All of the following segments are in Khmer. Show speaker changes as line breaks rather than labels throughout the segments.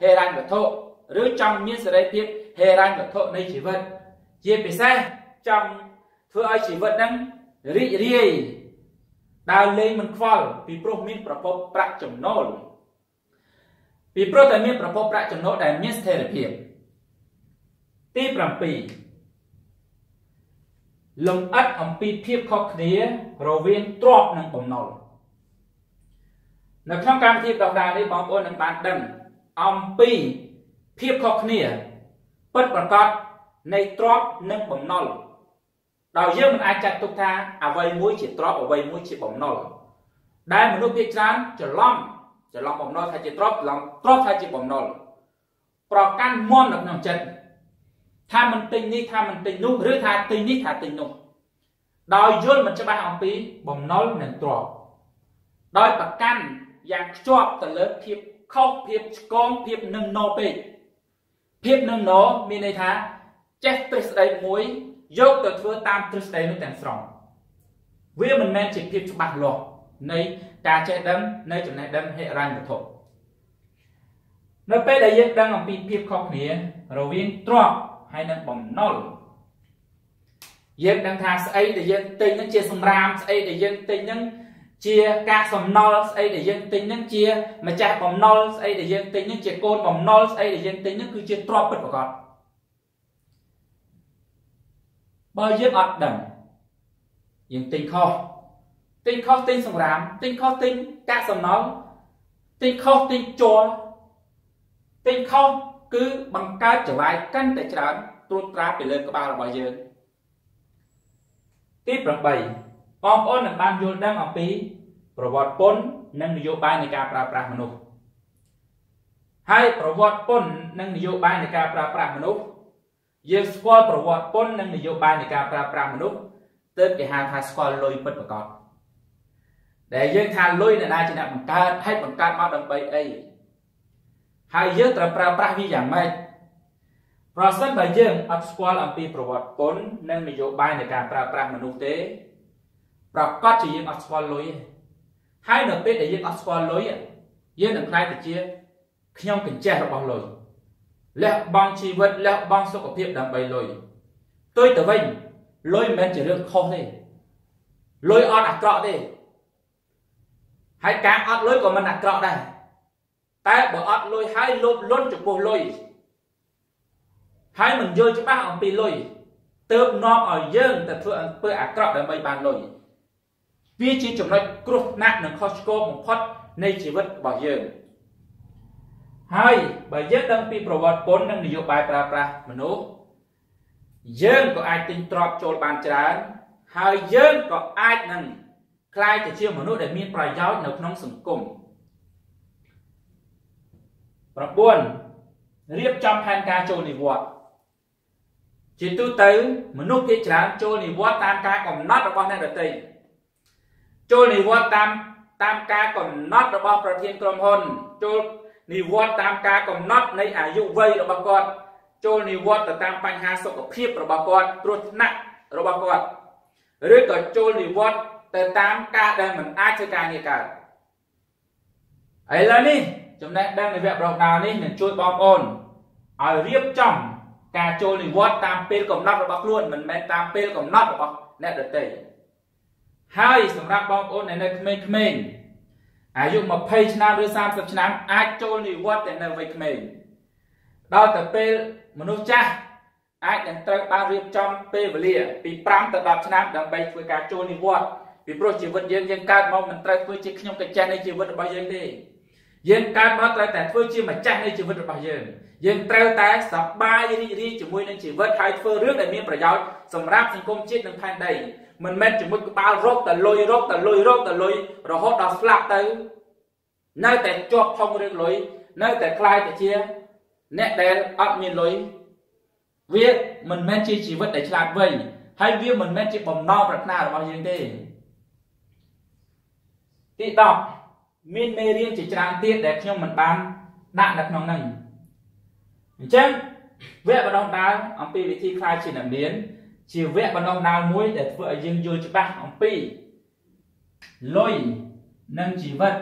ហេរញ្ញវត្ថុឬចង់មានសេរីភាពហេរញ្ញវត្ថុនៃជីវិត ជាពិសេសចង់ធ្វើឲ្យជីវិតហ្នឹងរីករាយដើរលេងមិនខ្វល់ពីព្រោះមានប្រភពប្រាក់ចំណូលពីព្រោះតែមានប្រភពប្រាក់ចំណូលដែលមានស្ថិរភាពទី7លំអិតអំពីភាពខុសគ្នារវាងទ្រព្យនិងបំណុលនៅក្នុងកម្មវិធីដោះដានេះបងប្អូននឹងបានដឹង អំពីភាពខុសគ្នាពិតប្រាកដនៃទ្រព្យនិងបំណុលដោយយើងមិនអាចចាត់ទុកថាអ្វីមួយជាទ្រព្យអ្វីមួយជាបំណុលដែលមនុស្សភាគច្រើនច្រឡំច្រឡំបំណុលថាជាទ្រព្យច្រឡំទ្រព្យថាជាបំណុលប្រកាន់មន់នៅក្នុងចិត្តថាមិនទិញនេះថាមិនទិញនោះឬថាទិញនេះថាទិញនោះដោយយល់មិនច្បាស់អំពីបំណុលនិងទ្រព្យដោយប្រកាន់យ៉ាងខ្ជាប់ទៅលើភាព ខុសភាពឆ្កងភាពនឹងណពេកភាពនឹងណមានន័យថាចេះទ្រឹស្ដីមួយយកទៅធ្វើតាមទ្រឹស្ដីនោះទាំងស្រុងវាមិនមែនជាភាពច្បាស់លាស់នៃការចេះដឹងនៃចំណេះដឹងហិរញ្ញវត្ថុនៅពេលដែលយើងដឹងអំពីភាពខុសគ្នា រវាងទ្រព្យហើយនិងបំណុលយើងដឹងថាស្អីដែលយើងទិញហ្នឹងជាសម្រាមស្អីដែលយើងទិញហ្នឹង ជាការសំណល់ស្អីដែលយើងទិញហ្នឹងជាម្ចាស់បំណុលស្អីដែលយើងទិញហ្នឹងជាកូនបំណុលស្អីដែលយើងទិញហ្នឹងគឺជាទ្រព្យពិតប្រាកដបើយើងអត់ដឹងយើងទិញខុសទិញខុសទិញសម្រាមទិញខុសទិញកាកសំណល់ទិញខុសទិញជ័រទិញខុសគឺបង្កើតចវាយកាន់តែច្រើនត្រួតត្រាពីលើក្បាលរបស់យើងទី8 បងប្អូននឹងបានយល់ដឹងអំពីប្រវត្តិពន្ធនិងនយោបាយនៃការប្រើប្រាស់មនុស្សហើយប្រវត្តិពន្ធនិងនយោបាយនៃការប្រើប្រាស់មនុស្សយើងស្គាល់ប្រវត្តិពន្ធនិងនយោបាយនៃការប្រើប្រាស់មនុស្សទើបគេហៅថាស្គាល់លុយពិតប្រាកដដែលយើងថាលុយនៅណាជាអ្នកបង្កើតហើយបង្កើតមកដើម្បីអីហើយយើងត្រូវប្រើប្រាស់វាយ៉ាងម៉េចប្រសិនបើយើងអត់ស្គាល់អំពីប្រវត្តិពន្ធនិងនយោបាយនៃការប្រើប្រាស់មនុស្សទេ ប្រកាសជាយើងអត់ស្គាល់លុយទេហើយនៅពេលដែលយើងអត់ស្គាល់លុយយើងនឹងខ្លាចទៅជាខ្ញុំកញ្ចេះរបស់លុយលះបង់ជីវិតលះបង់សុខភាពដើម្បីលុយទុយទៅវិញលុយមិនមែនជារឿងខុសទេលុយអត់អាក្រក់ទេហើយការអត់លុយក៏មិនអាក្រក់ដែរតែបើអត់លុយហើយលោភលន់ចំពោះលុយហើយមិនយល់ច្បាស់អំពីលុយទើបនាំឲ្យយើងទៅធ្វើអំពើអាក្រក់ដើម្បីបានលុយ វាជាចំណុចគ្រោះថ្នាក់និងខុសឆ្គងបំផុតនៃជីវិតរបស់យើងហើយបើយើងដឹងពីប្រវត្តិពន្ធនិងនយោបាយប្រើប្រាស់មនុស្សយើងក៏អាចទិញទ្រព្យចូលបានច្រើនហើយយើងក៏អាចនឹងក្លាយទៅជាមនុស្សដែលមានប្រយោជន៍នៅក្នុងសង្គម9រៀបចំផែនការចូលនិវត្តន៍ជាទូទៅមនុស្សភាគច្រើនចូលនិវត្តន៍តាមការកំណត់របស់អ្នកដទៃ ចូលនិវត្តន៍តាមតាមការកំណត់របស់ប្រធានក្រុមហ៊ុន ចូលនិវត្តន៍តាមការកំណត់នៃអាយុវ័យរបស់គាត់ចូលនិវត្តន៍ទៅតាមបញ្ហាសុខភាពរបស់គាត់គ្រោះថ្នាក់របស់គាត់ឬក៏ចូលនិវត្តន៍ទៅតាមការដែលមិនអាចធ្វើការងារកើតឥឡូវនេះចំណេះដឹងនៃវគ្គប្រដាល់នេះនឹងជួយបងប្អូនឲ្យរៀបចំការចូលនិវត្តន៍តាមពេលកំណត់របស់ខ្លួនមិនមែនតាមពេលកំណត់របស់អ្នកដទៃ ហើយសម្រាប់បងប្អូនដែលនៅក្មេងៗអាយុ20ឆ្នាំឬ30ឆ្នាំអាចចូលនិវត្តន៍តែនៅវ័យក្មេងដល់ទៅពេលមនុស្សចាស់អាចនឹងត្រូវបានរៀបចំពេលវេលាពី5ទៅ10ឆ្នាំដើម្បីធ្វើការចូលនិវត្តន៍ពីព្រោះជីវិតយើងយើងកើតមកមិនត្រូវធ្វើជាខ្ញុំកញ្ចេះនៃជីវិតរបស់យើងទេយើងកើតមកត្រូវតែធ្វើជាម្ចាស់នៃជីវិតរបស់យើងយើងត្រូវតែសប្បាយរីករាយជាមួយនឹងជីវិតហើយធ្វើរឿងដែលមានប្រយោជន៍សម្រាប់សង្គមជាតិនិងផែនដី មិនមែនជាមួយក្បាលរកតលុយរកតលុយរកតលុយរហូតដល់ស្លាប់ទៅនៅតែជាប់ផុងរឿងលុយនៅតែខ្លាយទៅជា អ្នកដែលអត់មានលុយវាមិនមែនជាជីវិតដែលឆ្លាតវៃហើយវាមិនមែនជាបំណងប្រាថ្នារបស់យើងទេទី10មានមេរៀនជាច្រើនទៀតដែលខ្ញុំមិនបានដាក់នៅក្នុងហ្នឹងអញ្ចឹងវគ្គបណ្ដុះដាលអំពីវិធីខ្លាយជាអ្នកមាន ជាវគ្គបណ្ដុះដាលមួយដែលធ្វើឲ្យយើងយល់ច្បាស់អំពីលុយនិងជីវិត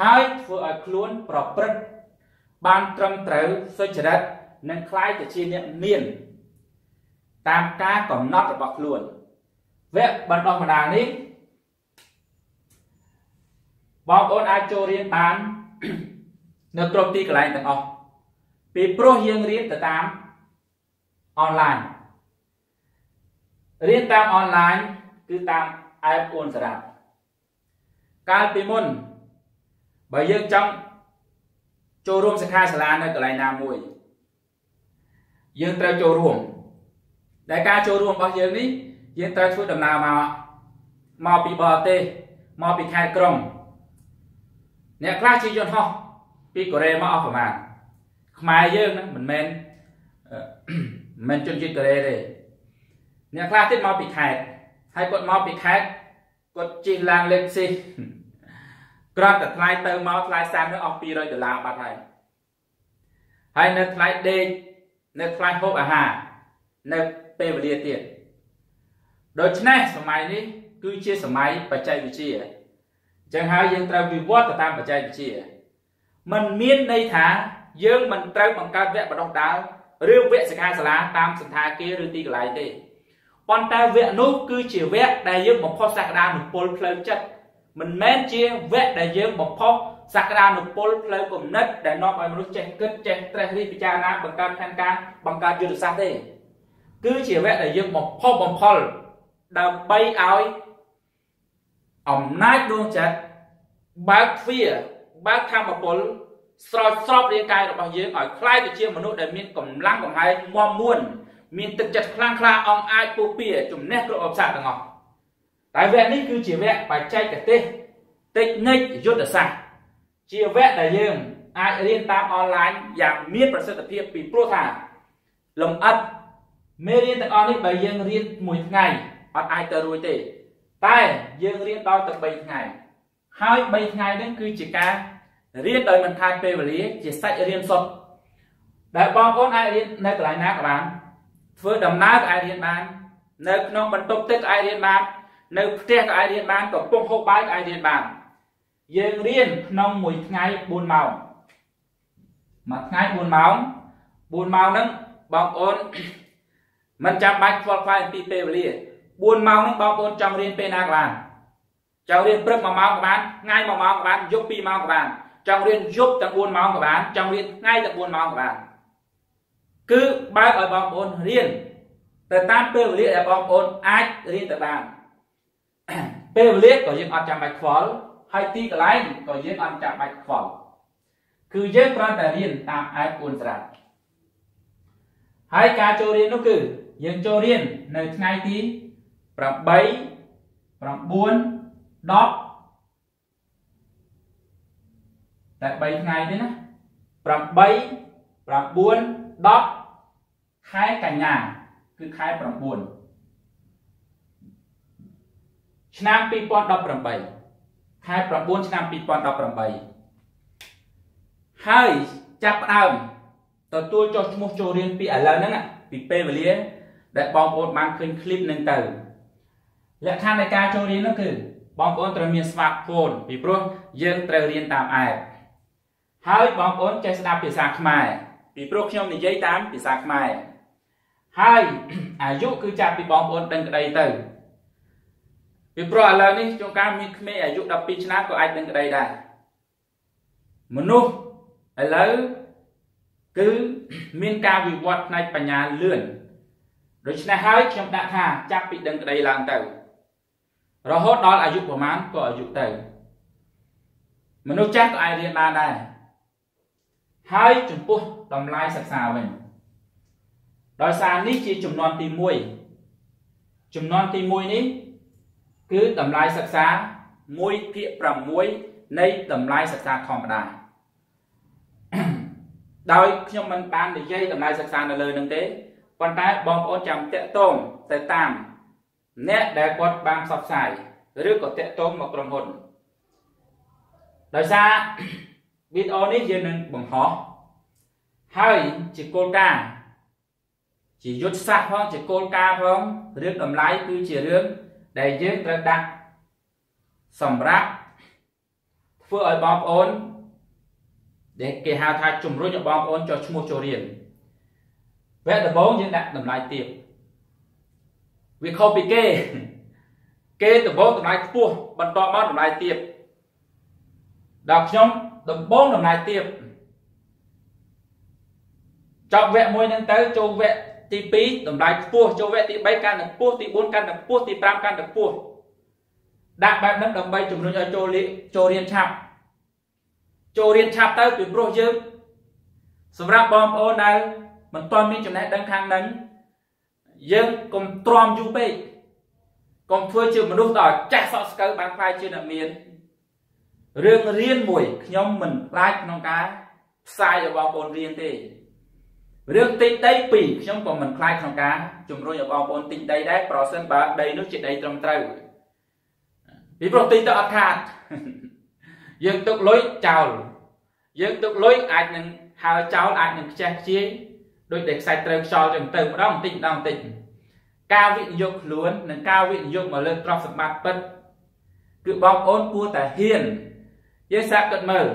ហើយធ្វើឲ្យខ្លួនប្រព្រឹត្ត បានត្រឹមត្រូវសុចរិតនិងคล้ายទៅជាអ្នកមានតាមការកំណត់របស់ខ្លួនវគ្គបណ្ដុះបណ្ដាលនេះបងប្អូនអាចចូលរៀនបាននៅគ្រប់ទីកន្លែងទាំងអស់ពីព្រោះយើងរៀនទៅតាមអនឡាញ រៀនតាមអនឡាញគឺតាមអែបអូនសារ៉ាកាលពីមុនបើយើងចង់ចូលរួមសិក្ខាសាលានៅកន្លែងណាមួយយើងត្រូវចូលរួមដែលការចូលរួមរបស់យើងនេះយើងត្រូវធ្វើដំណើរមកមកពីបរទេសមកពីខេត្តក្រុងអ្នកខ្លះជាយន្តហោះពីកូរ៉េមកអស់ប្រហែលខ្មែរយើងហ្នឹងមិនមែនមិនមែនជនជាតិកូរ៉េទេ អ្នកខ្លះទៀតមកពីខេត្តហើយគាត់មកពីខេត្តគាត់ជិះឡានលេខស៊ីគ្រាន់តែថ្លៃទៅមកថ្លៃសាំងនឹងអស់200ដុល្លារបាត់ហើយហើយនៅថ្លៃដេកនៅថ្លៃហូបអាហារនៅពេលវេលាទៀតដូច្នេះសម័យនេះគឺជាសម័យបច្ចេកវិទ្យាអញ្ចឹងហើយយើងត្រូវវិវត្តទៅតាមបច្ចេកវិទ្យាมันមានន័យថាយើងមិនត្រូវបង្កើតវគ្គបណ្ដុះដាលឬវគ្គសិក្ខាសាលាតាមសន្តាគារឬទីកន្លែងទេ ប៉ុន្តែវគ្គនោះគឺជាវគ្គដែលយើងបំផុសសក្តានុពលផ្លូវចិត្តមិនមែនជាវគ្គដែលយើងបំផុសសក្តានុពលផ្លូវគំនិតដែលនាំឲ្យមនុស្សចេះគិតចេះត្រេះរិះពិចារណាបង្កើតផែនការបង្កើតយុទ្ធសាស្ត្រទេគឺជាវគ្គដែលយើងបំផុសបំផុលដើម្បីឲ្យអំណាចដួងចិត្តបើកទ្វារបើកធម្មពលស្រោចស្រពរាងកាយរបស់យើងឲ្យคล้ายទៅជាមនុស្សដែលមានកម្លាំងកំហែងមាំមួន មានទឹកចិត្តខ្លាំងក្លាអង់អាចពុះពៀជំនះគ្រប់ឧបសគ្គទាំងអស់តែវគ្គនេះគឺជាវគ្គបច្ចេកទេសតិចនិចយុទ្ធសាស្ត្រជាវគ្គដែលយើងអាចរៀនតាមអនឡាញយ៉ាងមានប្រសិទ្ធភាពពីព្រោះថាលំអិតមេរៀនទាំងអស់នេះបើយើងរៀនមួយថ្ងៃអត់អាចទៅរួចទេ តែយើងរៀនដល់ទៅ3ថ្ងៃហើយ3ថ្ងៃនេះគឺជាការរៀនដោយមិនខាតពេលវេលាជាសាច់រៀនសុទ្ធដែលបងប្អូនអាចរៀននៅកន្លែងណាក៏បាន ធ្វើដំណើរក៏អាចរៀនបាននៅក្នុងបន្ទប់ទឹកក៏អាចរៀនបាននៅផ្ទះក៏អាចរៀនបានកំពុងហូបបាយក៏អាចរៀនបានយើងរៀនក្នុងមួយថ្ងៃ4ម៉ោងមួយថ្ងៃ4ម៉ោង4ម៉ោងហ្នឹងបងប្អូនមិនចាំបាច់ខ្វល់ខ្វាយអំពីពេលវេលា4ម៉ោងហ្នឹងបងប្អូនចង់រៀនពេលណាក៏បានចង់រៀនព្រឹក1ម៉ោងក៏បានថ្ងៃ1ម៉ោងក៏បានយប់2ម៉ោងក៏បានចង់រៀនយប់ទាំង4ម៉ោងក៏បានចង់រៀនថ្ងៃទាំង4ម៉ោងក៏បាន គឺបើកឲ្យបងប្អូនរៀនទៅតាមពេលវេលាដែលបងប្អូនអាចរៀនទៅបានពេលវេលាក៏យើងអត់ចាំបាច់ខ្វល់ហើយទីកន្លែងក៏យើងអត់ចាំបាច់ខ្វល់គឺយើងគ្រាន់តែរៀនតាមអែប4ស្រាប់ហើយការចូលរៀននោះគឺយើងចូលរៀននៅថ្ងៃទី8 9 10តែ3ថ្ងៃទេណា8 9 10 ខែកញ្ញាគឺខែ9ឆ្នាំ2018ខែ9ឆ្នាំ2018ហើយចាប់ផ្ដើមទទួលចុះឈ្មោះចូលរៀនពីឥឡូវហ្នឹងពីពេលវេលា ដែលបងប្អូនបានឃើញឃ្លីបហ្នឹងទៅលក្ខខណ្ឌនៃការចូលរៀននោះគឺបងប្អូនត្រូវមាន smartphone ពីព្រោះយើងត្រូវរៀនតាម app ហើយបងប្អូនចេះស្ដាប់ភាសាខ្មែរពីព្រោះខ្ញុំនិយាយតាមភាសាខ្មែរ ហើយអាយុគឺចាប់ពីបងប្អូនដឹងក្តីទៅពីព្រោះឥឡូវនេះជួនកាលមានក្មេងអាយុ12ឆ្នាំក៏អាចដឹងក្តីដែរមនុស្សឥឡូវគឺមានការវិវត្តផ្នែកបញ្ញាលឿនដូច្នេះហើយខ្ញុំដាក់ថាចាប់ពីដឹងក្តីឡើងទៅ រហូតដល់អាយុប្រមាណក៏អាយុទៅមនុស្សចាស់ក៏អាចរៀនបានដែរហើយចំពោះតម្លៃសិក្សាវិញ ដោយសារនេះជាចំនួនទី1ចំនួនទី1នេះគឺតម្លៃសិក្សា1ភាគ6នៃតម្លៃសិក្សាធម្មតាដោយខ្ញុំមិនបាននិយាយតម្លៃសិក្សានៅលើនឹងទេប៉ុន្តែបងប្អូនចាំតាក់ទងទៅតាមអ្នកដែលគាត់បានផ្សព្វផ្សាយឬក៏តាក់ទងមកក្រុមហ៊ុនដោយសារវីដេអូនេះយើងនឹងបង្ហោះហើយជាគោលការណ៍ ជាយុទ្ធសាស្ត្រផងជាគោលការណ៍ផងរឿងតម្លៃគឺជារឿងដែលយើងត្រូវដាក់សម្រាប់ធ្វើឲ្យបងប្អូនដែលគេហៅថាជំរុញឲ្យបងប្អូនចុះឈ្មោះចូលរៀនវគ្គដំបូងយើងដាក់តម្លៃទាបវាខុសពីគេគេដំបូងតម្លៃខ្ពស់បន្ទាប់មកតម្លៃទាបដល់ខ្ញុំដំបូងតម្លៃទាបចប់វគ្គមួយហ្នឹងទៅចូលវគ្គ ទី2តម្លៃខ្ពស់ចូលវគ្គទី3កាន់តែខ្ពស់ទី4កាន់តែខ្ពស់ទី5កាន់តែខ្ពស់ដាក់បែបហ្នឹងដើម្បីជំរុញឲ្យចូលចូលរៀនឆាប់ចូលរៀនឆាប់ទៅពីព្រោះយើងសម្រាប់បងប្អូនដែលមិនទាន់មានចំណេះដឹងខាងហ្នឹងយើងកុំទ្រាំយូរពេកកុំធ្វើជាមនុស្សដល់ចាស់សក់ស្កូវបានខ្លាយជាអ្នកមានរឿងរៀនមួយខ្ញុំមិនខ្លាចក្នុងការផ្សាយឲ្យបងប្អូនរៀនទេ រឿងទិញដីពីរខ្ញុំក៏មិនខ្លាចក្នុងការជំរុញឲ្យបងប្អូនទិញដីដែរប្រសិនបើដីនោះជាដីត្រឹមត្រូវពីព្រោះទិញទៅអត់ខាតយើងទុកលុយចោលយើងទុកលុយអាចនឹងហើចោលអាចនឹងខ្ជះខ្ជាយដោយតែខ្សែត្រូវខ្យល់ចឹងទៅម្ដងបន្តិចម្ដងបន្តិចការវិនិយោគខ្លួននិងការវិនិយោគមកលើទ្រព្យសម្បត្តិពិតគឺបងប្អូនគួរតែហ៊ានយើងសាកគិតមើល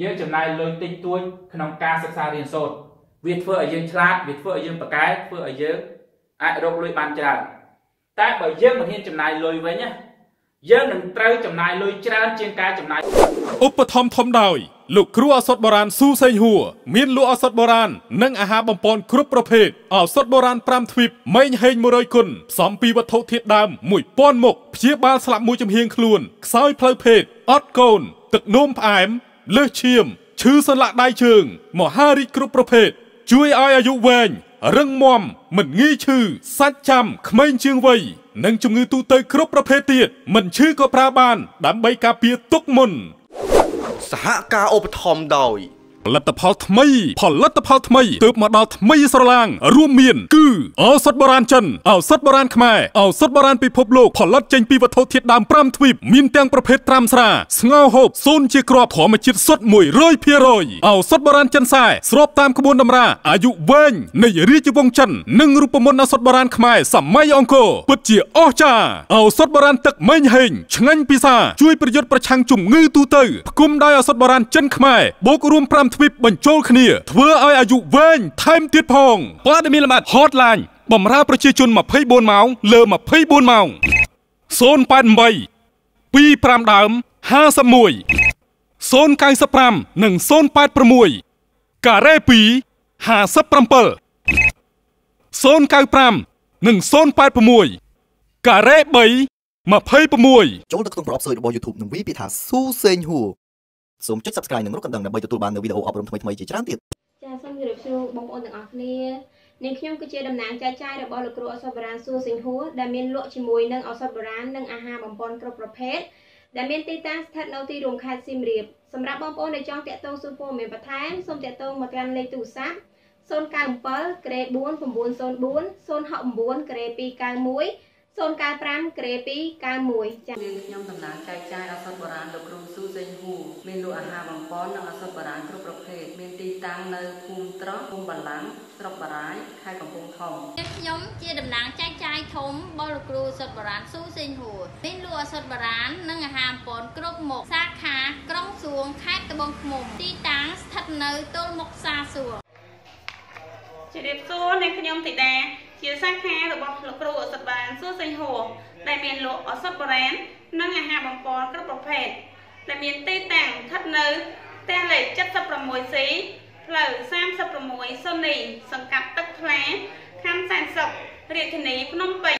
យើងចំណាយលុយតិចតួចក្នុងការសិក្សារៀនសូត្រ វាធ្វើឲ្យយើងឆ្លាតវាធ្វើឲ្យយើងប្រកែធ្វើឲ្យយើងអាចរកលុយបានច្រើនតែបើយើងមិនហ៊ានចំណាយលុយវិញណាយើងនឹងត្រូវចំណាយលុយច្រើនជាងការចំណាយ
ឧបត្ថម្ភធំដោយលោកគ្រូឱសថបុរាណស៊ូសេងហួរមានលក់ឱសថបុរាណនិងអាហារបំពន់គ្រប់ប្រភេទឱសថបុរាណ5ទ្វីបម៉េងហេង100គុណផ្សំពីវត្ថុធាតុដើម1000មុខព្យាបាលស្លាប់មួយចំហៀងខ្លួនខ្សោយផ្លូវភេទអត់កូន ទឹកនោមផ្អែមលើសឈាមឈឺសន្លាក់ដៃជើងមហារីកគ្រប់ប្រភេទ ជួយឲ្យអាយុវែងរឹងមាំមិនងាយឈឺសាច់ចាំក្មេងជាងវ័យនិងជំងឺទូទៅគ្រប់ប្រភេទទៀតមិនឈឺក៏ប្រើបាន ដើម្បីការពារទុកមុន
សហការឧបត្ថម្ភដោយ
ផលិតផលថ្មី ផលិតផលថ្មីទើបមកដល់ថ្មីស្រឡាង រួមមាន គឺឱសថបុរាណចិនឱសថបុរាណខ្មែរឱសថបុរាណពិភពលោកផលិតចេញពីវត្ថុធាតុដើម5ទ្វីបមានទាំងប្រភេទត្រាំស្រាស្ងោរហូបសូនជាគ្រាប់ធម្មជាតិសុទ្ធ100%ឱសថបុរាណចិនសែស្របតាមក្បួនតម្រាអាយុវែងនៃរាជវង្សចិននិងរូបមន្តឱសថបុរាណខ្មែរសម័យអង្គរពិតជាអស្ចារ្យឱសថបុរាណទឹកមេញហេងឆ្ងាញ់ពិសាជួយប្រយុទ្ធប្រឆាំងជំងឺទូទៅផ្គុំដោយឱសថបុរាណចិនខ្មែរបូករួម5ទ្វីបបញ្ចូលគ្នា ធ្វើឲ្យអាយុវែងថែមទៀតផងព័ត៌មានលម្អិត Hotline បំរើប្រជាជន24ម៉ោងលើ24ម៉ោង088 25ដើម51 095និង086ការ៉េ2 57 095និង086ការ៉េ3 26
ចូលទៅក្នុងប្រអប់សើចរបស់ YouTube នឹងវាយពាក្យថាស៊ូសេងហួរ សូមចុច Subscribe និងរូបកណ្ដឹងដើម្បីទទួលបាននូវវីដេអូអប់រំថ្មីៗជាច្រើនទៀត
ចាសូមជម្រាបសួរបងប្អូនទាំងអស់គ្នានាងខ្ញុំគឺជាតំណាងចែកចាយរបស់លោកគ្រូអសតបុរាណសួរសិង្ហួរដែលមានលក់ជាមួយនឹងអសតបុរាណនិងអាហារបំពន់គ្រប់ប្រភេទដែលមានទីតាំងស្ថិតនៅទីរួមខេត្តសៀមរាបសម្រាប់បងប្អូនដែលចង់តាក់ទងសួរព័ត៌មានបន្ថែមសូមតាក់ទងមកកាន់លេខទូរស័ព្ទ097ក្រេ4904 069ក្រេ291 095ក្រេ291ចា៎មាន
ខ្ញុំតំណាងចែកចាយឱសថបុរាណលោកគ្រូស៊ូសេងហ៊ូមានលក់អាហារបំពន់និងឱសថបុរាណគ្រប់ប្រភេទមានទីតាំងនៅភូមិត្រោះភូមិបលាំងស្រុកបារាយខេត្តកំពង់ធំ
ខ្ញុំជាតំណាងចែកចាយធំបលោកគ្រូឱសថបុរាណស៊ូសេងហ៊ូមានលក់ឱសថបុរាណនិងអាហារបំពន់គ្រប់មុខសាខាក្រុងសួងខេត្តត្បូងឃ្មុំទីតាំងស្ថិតនៅទល់មុខសាសួរ
ជម្រាបសួរអ្នកខ្ញុំធីតា ជាសាខារបស់លោកគ្រូអសុតបានសួរសេងហួរដែលមានលក់អសុតបុរាណនិងអាហារបំពន់គ្រប់ប្រភេទដែលមានទីតាំងស្ថិតនៅផ្ទះលេខ 76C ផ្លូវ36សុនីសង្កាត់ទឹកថ្លាខណ្ឌសែនសុខរាជធានីភ្នំពេញ